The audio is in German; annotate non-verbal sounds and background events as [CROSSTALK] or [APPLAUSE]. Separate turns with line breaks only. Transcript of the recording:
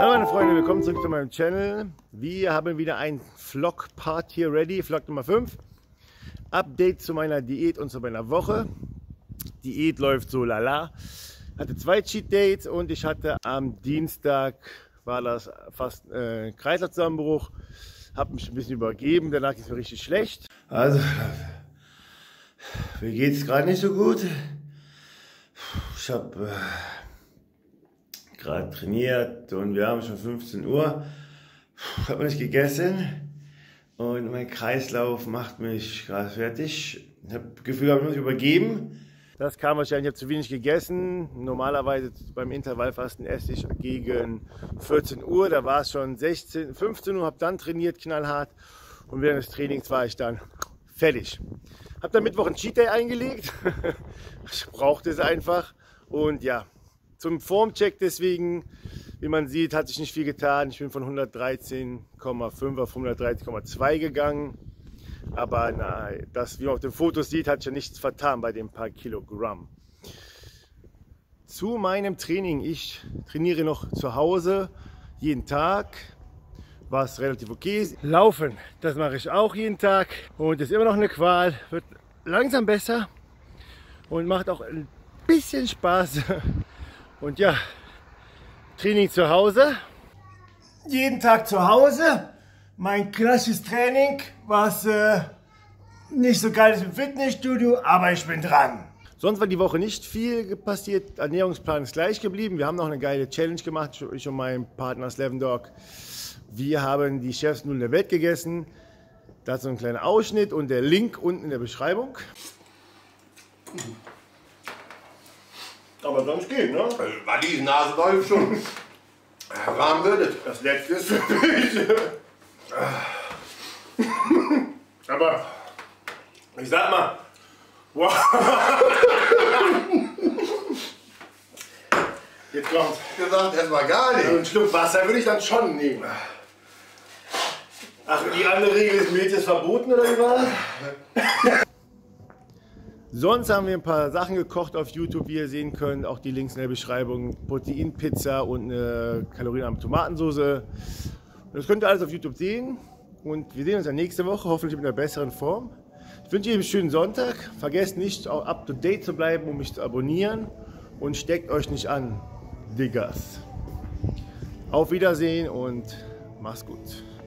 Hallo meine Freunde, willkommen zurück zu meinem Channel. Wir haben wieder ein Vlog-Part hier ready, Vlog Nummer 5. Update zu meiner Diät und zu meiner Woche. Diät läuft so lala. Hatte zwei Cheat Dates und ich hatte am Dienstag, war das fast äh, Kreislaufzusammenbruch. Habe mich ein bisschen übergeben, danach ist mir richtig schlecht. Also, mir geht es gerade nicht so gut. Ich habe äh, gerade trainiert und wir haben schon 15 Uhr. Ich habe nicht gegessen und mein Kreislauf macht mich gerade fertig. Ich habe das Gefühl, ich habe mich übergeben. Das kam wahrscheinlich, ich habe zu wenig gegessen. Normalerweise beim Intervallfasten esse ich gegen 14 Uhr. Da war es schon 16, 15 Uhr, habe dann trainiert, knallhart. Und während des Trainings war ich dann fertig. Habe dann Mittwoch einen Cheat Day eingelegt. [LAUGHS] ich brauchte es einfach. Und ja, zum Formcheck deswegen, wie man sieht, hat sich nicht viel getan. Ich bin von 113,5 auf 113,2 gegangen. Aber na, das, wie man auf den Fotos sieht, hat ja nichts vertan bei den paar Kilogramm. Zu meinem Training. Ich trainiere noch zu Hause jeden Tag was relativ okay ist. Laufen, das mache ich auch jeden Tag und ist immer noch eine Qual, wird langsam besser und macht auch ein bisschen Spaß. [LAUGHS] Und ja, Training zu Hause. Jeden Tag zu Hause. Mein klassisches Training, was äh, nicht so geil ist im Fitnessstudio, aber ich bin dran. Sonst war die Woche nicht viel passiert. Ernährungsplan ist gleich geblieben. Wir haben noch eine geile Challenge gemacht, ich und mein Partner Sleven Dog. Wir haben die Chefs Nudeln der Welt gegessen. Dazu ein kleiner Ausschnitt und der Link unten in der Beschreibung. Aber sonst geht, ne?
Also, Wallis Nase läuft schon. Warm wird es.
Das letzte ist für mich. Aber ich sag mal, wow. Jetzt kommt.
gesagt, erstmal gar nicht.
Einen Schluck Wasser würde ich dann schon nehmen. Ach, die andere Regel ist Milch ist verboten oder wie war das? Sonst haben wir ein paar Sachen gekocht auf YouTube, wie ihr sehen könnt. Auch die Links in der Beschreibung. Proteinpizza und eine kalorienarme Tomatensauce. Das könnt ihr alles auf YouTube sehen. Und wir sehen uns dann nächste Woche, hoffentlich mit einer besseren Form. Ich wünsche euch einen schönen Sonntag. Vergesst nicht, auch up to date zu bleiben, um mich zu abonnieren. Und steckt euch nicht an, Diggers. Auf Wiedersehen und mach's gut.